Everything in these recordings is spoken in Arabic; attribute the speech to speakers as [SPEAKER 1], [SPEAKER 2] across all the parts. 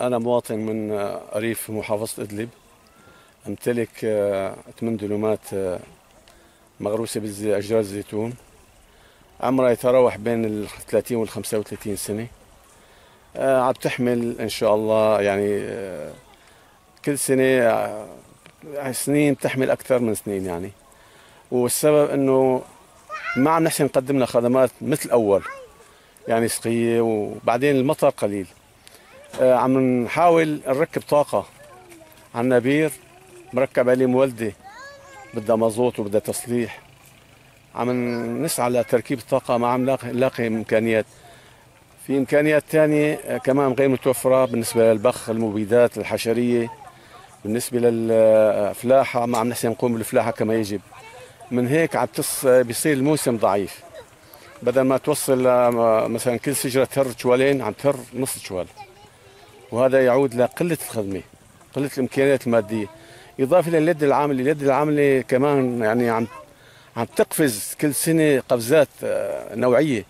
[SPEAKER 1] أنا مواطن من أريف محافظة إدلب. أمتلك آه، ثمان دلومات آه، مغروسة بأشجار الزيتون. عمرها يتراوح بين ال 30 وال 35 سنة. آه، عم تحمل إن شاء الله يعني كل سنة سنين تحمل أكثر من سنين يعني. والسبب إنه ما عم نحسن نقدم لها خدمات مثل أول. يعني سقية وبعدين المطر قليل. آه، عم نحاول نركب طاقة على النبير مركب عليه مولدة بدها مازوت وبدها تصليح. عم نسعى لتركيب الطاقة ما عم نلاقي إمكانيات. في إمكانيات ثانية آه، كمان غير متوفرة بالنسبة للبخ المبيدات الحشرية. بالنسبة للفلاحة ما عم نحسن نقوم بالفلاحة كما يجب. من هيك عم تص... بيصير الموسم ضعيف. بدل ما توصل مثلا كل شجرة تهر شوالين عم تهر نص شوال وهذا يعود لقلة الخدمة قلة الإمكانيات المادية. إضافة إلى اليد العاملة اليد العاملة كمان يعني عم عم تقفز كل سنة قفزات آه، نوعية.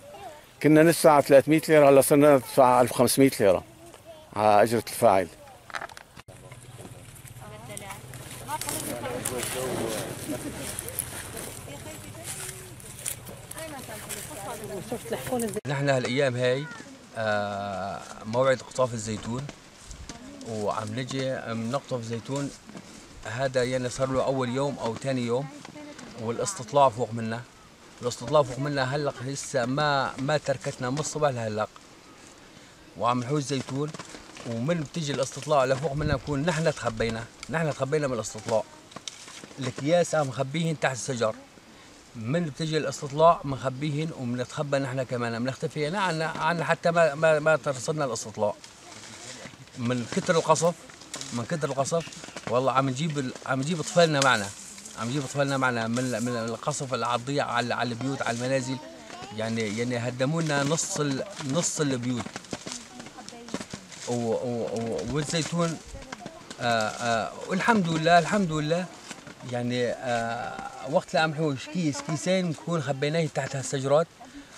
[SPEAKER 1] كنا ندفع 300 ليرة هلأ صرنا ندفع 1500 ليرة على أجرة الفاعل.
[SPEAKER 2] نحن هالأيام هاي موعد قطاف الزيتون. وعم نجي نقطف زيتون. هذا يعني صار له أول يوم أو ثاني يوم والاستطلاع فوق منا الاستطلاع فوق منا هلق لسه ما ما تركتنا من الصبح لهلق. وعم نحوز زيتون ومن بتيجي الاستطلاع لفوق منا نكون نحن تخبينا. نحن تخبينا من الاستطلاع. الأكياس عم مخبيهن تحت الشجر. من بتجي الاستطلاع بنخبيهن وبنتخبى نحن كمان بنختفي عنا عنا حتى ما ما, ما ترصدنا الاستطلاع. من كتر القصف من كتر القصف والله عم نجيب عم نجيب اطفالنا معنا. عم نجيب اطفالنا معنا من من القصف اللي تضيع على على البيوت على المنازل. يعني يعني هدموا لنا نص نص البيوت. والزيتون آآ آآ والحمد لله الحمد لله يعني آه وقت القمح كيس كيسين نكون خبيناه تحت هالشجرات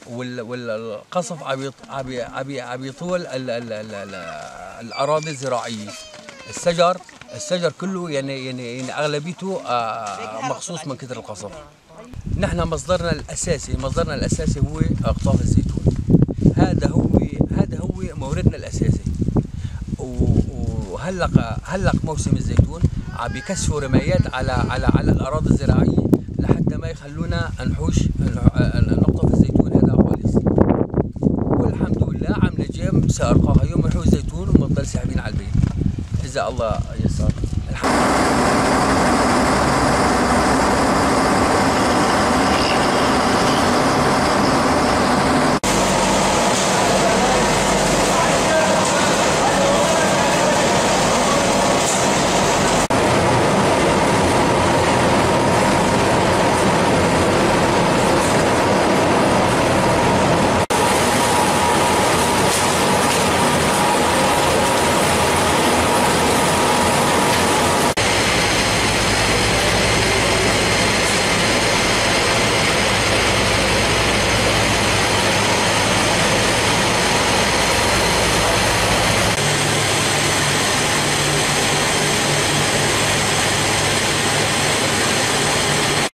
[SPEAKER 2] والقصف عم يطول الأراضي الزراعية. الشجر الشجر كله يعني يعني, يعني أغلبيته آه مخصوص من كثر القصف. نحن مصدرنا الأساسي مصدرنا الأساسي هو اقطاف الزيتون. هذا هو هذا هو موردنا الأساسي. وهلق هلق موسم الزيتون. عم بيكثفوا رمايات على على على الأراضي الزراعية لحتى ما يخلونا نحوش نقطف الزيتون هذا خالص والحمد لله عم نجي سأرقاها يوم نحوش زيتون وبنضل ساحبين على البيت. اذا الله يسر. الحمد لله.